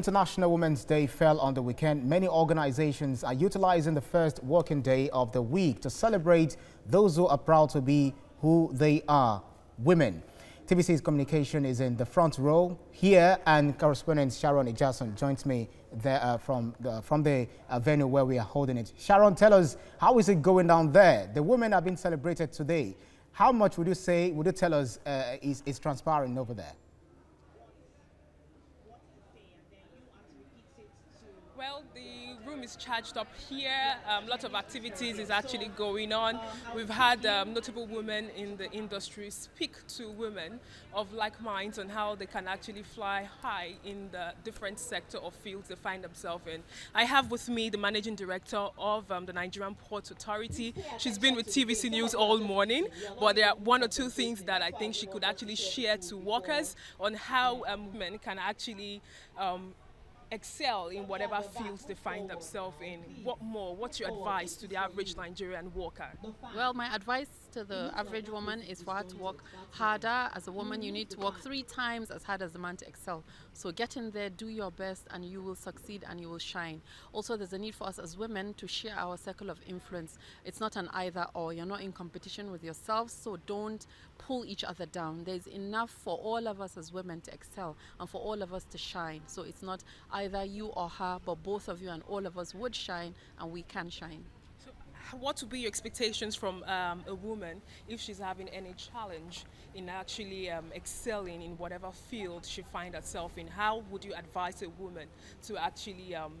International Women's Day fell on the weekend. Many organizations are utilizing the first working day of the week to celebrate those who are proud to be who they are, women. TVC's communication is in the front row here and correspondent Sharon Ijason joins me there uh, from the, from the uh, venue where we are holding it. Sharon, tell us, how is it going down there? The women have been celebrated today. How much would you say, would you tell us uh, is, is transpiring over there? Well, the room is charged up here. Um, lots of activities is actually going on. We've had um, notable women in the industry speak to women of like minds on how they can actually fly high in the different sector or fields they find themselves in. I have with me the managing director of um, the Nigerian Ports Authority. She's been with TVC News all morning, but there are one or two things that I think she could actually share to workers on how um, women can actually um, excel in whatever fields they find themselves in. What more? What's your advice to the average Nigerian worker? Well, my advice to the average woman is for her to work harder. As a woman, you need to work three times as hard as a man to excel. So get in there, do your best, and you will succeed and you will shine. Also, there's a need for us as women to share our circle of influence. It's not an either or. You're not in competition with yourselves, so don't pull each other down. There's enough for all of us as women to excel and for all of us to shine. So it's not either you or her, but both of you and all of us would shine and we can shine So, what would be your expectations from um, a woman if she's having any challenge in actually um, excelling in whatever field she finds herself in? How would you advise a woman to actually um,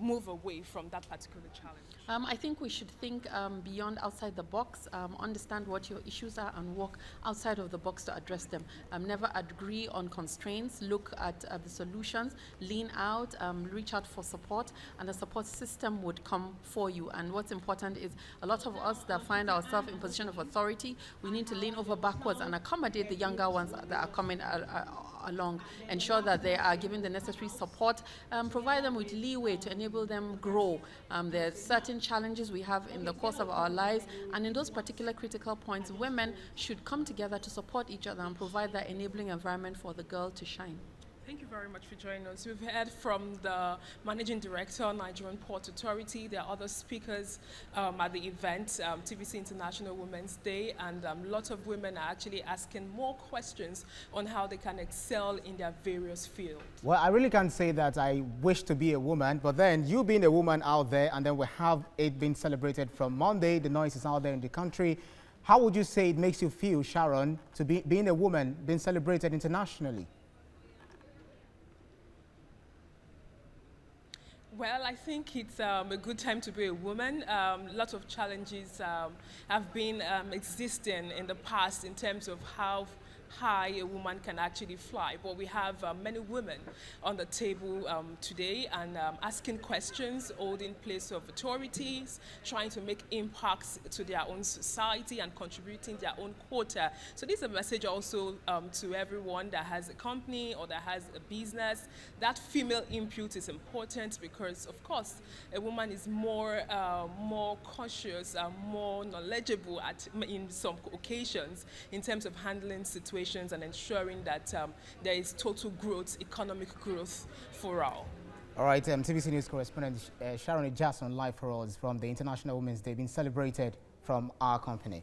move away from that particular challenge? Um, I think we should think um, beyond outside the box, um, understand what your issues are, and work outside of the box to address them. Um, never agree on constraints, look at uh, the solutions, lean out, um, reach out for support, and the support system would come for you. And what's important is a lot of us that find ourselves in position of authority, we need to lean over backwards and accommodate the younger ones that are coming uh, uh, along, ensure that they are given the necessary support, um, provide them with leeway to enable them grow. Um, there are certain challenges we have in the course of our lives, and in those particular critical points, women should come together to support each other and provide that enabling environment for the girl to shine. Thank you very much for joining us. We've heard from the Managing Director, Nigerian Port Authority. There are other speakers um, at the event, um, TVC International Women's Day, and um, lots of women are actually asking more questions on how they can excel in their various fields. Well, I really can't say that I wish to be a woman, but then you being a woman out there, and then we have it being celebrated from Monday, the noise is out there in the country. How would you say it makes you feel, Sharon, to be being a woman being celebrated internationally? Well, I think it's um, a good time to be a woman. Um, lots of challenges um, have been um, existing in the past in terms of how high a woman can actually fly. But we have uh, many women on the table um, today and um, asking questions, holding place of authorities, trying to make impacts to their own society and contributing their own quota. So this is a message also um, to everyone that has a company or that has a business. That female input is important because, of course, a woman is more, uh, more cautious, and more knowledgeable at, in some occasions in terms of handling situations situations and ensuring that um, there is total growth, economic growth for all. All right, um, TVC News correspondent uh, Sharon Jackson live for us from the International Women's Day being celebrated from our company.